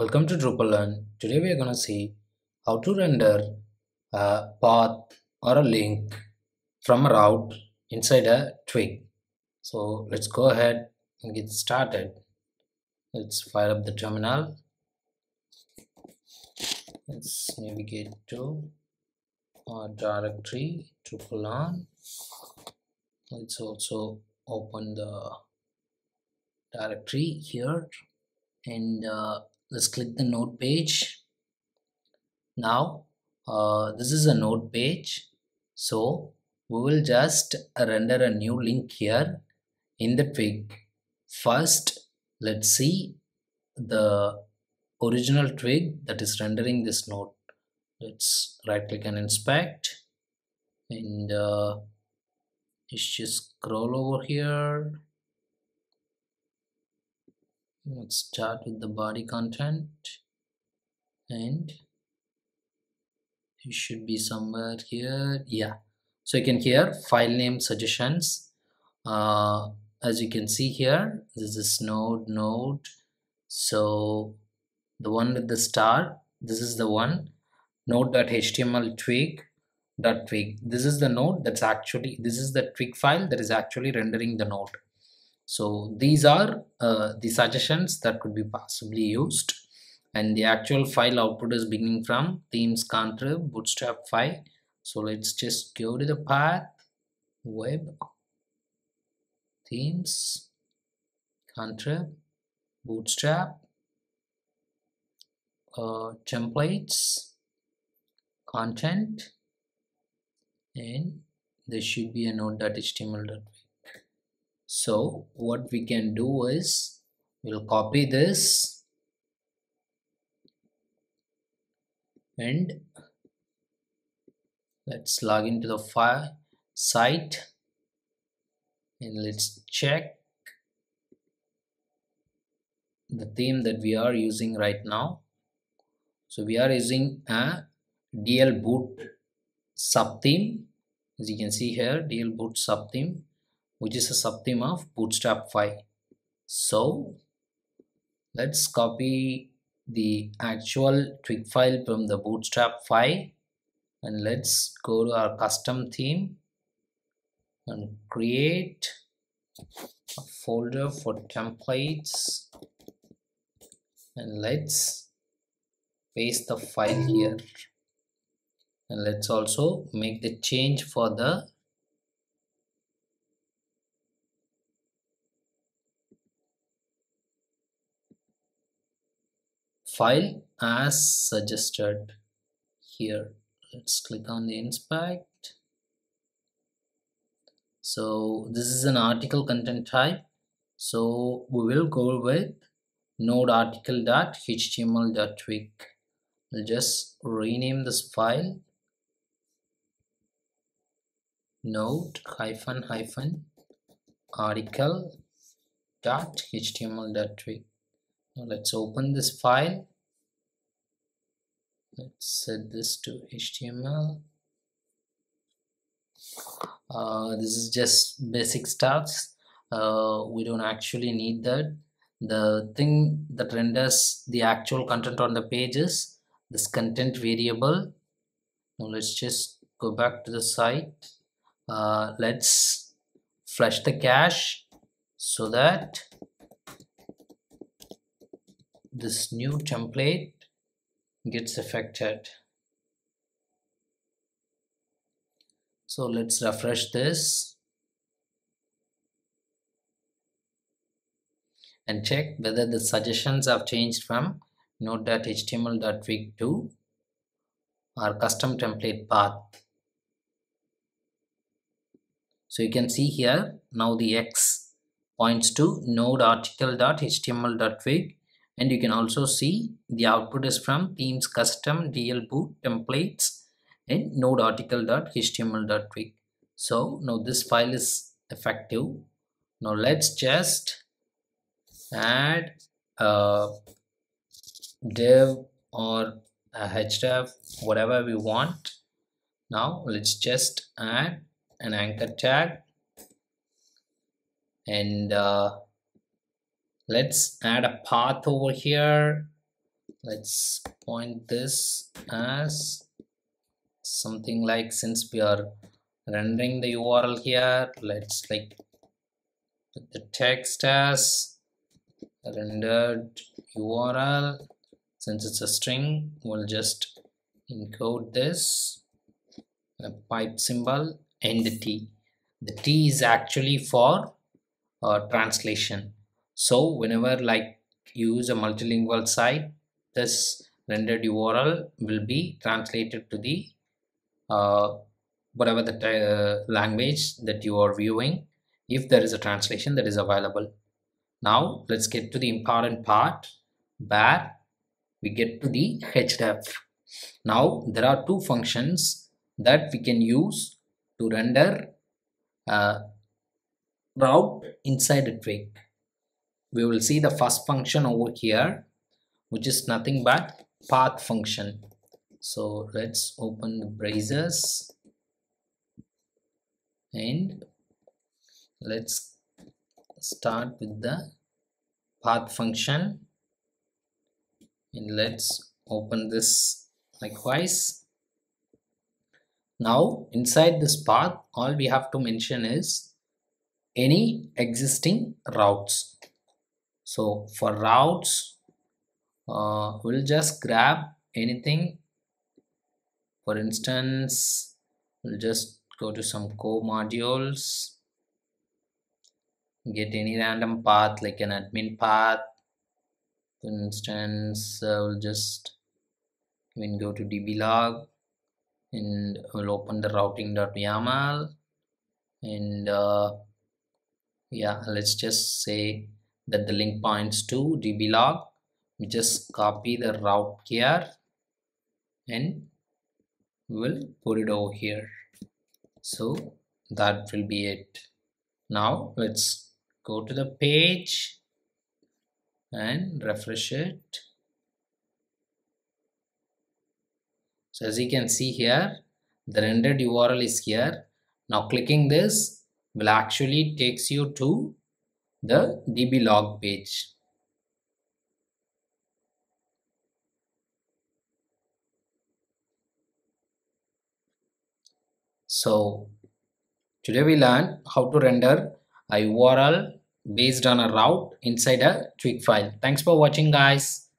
Welcome to Drupal Learn. Today we are going to see how to render a path or a link from a route inside a twig. So let's go ahead and get started. Let's fire up the terminal. Let's navigate to our directory Drupal Learn. Let's also open the directory here and uh, let's click the node page. Now uh, this is a node page. So we will just render a new link here in the twig. First let's see the original twig that is rendering this node let's right click and inspect. And uh, let's just scroll over here let's start with the body content. And it should be somewhere here. Yeah. So you can hear file name suggestions. Uh, as you can see here this is node node. So the one with the star this is the one. Node.html twig dot twig this is the node that's actually this is the twig file that is actually rendering the node so these are uh, the suggestions that could be possibly used. And the actual file output is beginning from themes contrib bootstrap 5 so let's just go to the path web themes contrib bootstrap uh, templates content and there should be a node.html so what we can do is we'll copy this and let's log into the file site and let's check the theme that we are using right now. So we are using a dl boot subtheme as you can see here dl boot subtheme which is a subtheme of bootstrap 5 so let's copy the actual twig file from the bootstrap 5 and let's go to our custom theme and create a folder for templates and let's paste the file here. And let's also make the change for the file as suggested here. Let's click on the inspect. So this is an article content type. So we will go with node article dot html dot twig we'll just rename this file. Node hyphen hyphen article dot html dot twig now let's open this file. Let's set this to html uh, this is just basic stuffs uh, we don't actually need that. The thing that renders the actual content on the page is this content variable. Now let's just go back to the site. Uh, let's flush the cache so that this new template gets affected. So let's refresh this and check whether the suggestions have changed from node.html.twig to our custom template path. So you can see here now the x points to node article.html.twig and you can also see the output is from themes custom dl boot templates and node article.html.twig so now this file is effective. Now let's just add a div or a href whatever we want. Now let's just add an anchor tag. And uh, let's add a path over here. Let's point this as something like since we are rendering the url here let's like put the text as rendered url since it's a string we'll just encode this a pipe symbol and the t. The t is actually for uh, translation so whenever like you use a multilingual site this rendered url will be translated to the uh, whatever the uh, language that you are viewing. If there is a translation that is available. Now let's get to the important part where we get to the href. Now there are two functions that we can use to render uh, route inside a twig we will see the first function over here which is nothing but path function. So let's open the braces and let's start with the path function. And let's open this likewise. Now inside this path all we have to mention is any existing routes so for routes uh, we'll just grab anything. For instance we'll just go to some core modules. Get any random path like an admin path. For instance uh, we'll just can go to dblog and we'll open the routing.yaml and uh, yeah let's just say that the link points to dblog we just copy the route here and we'll put it over here. So that will be it. Now let's go to the page and refresh it. So as you can see here the rendered url is here. Now clicking this will actually takes you to the dblog page So today we learn how to render a URL based on a route inside a Twig file. Thanks for watching guys.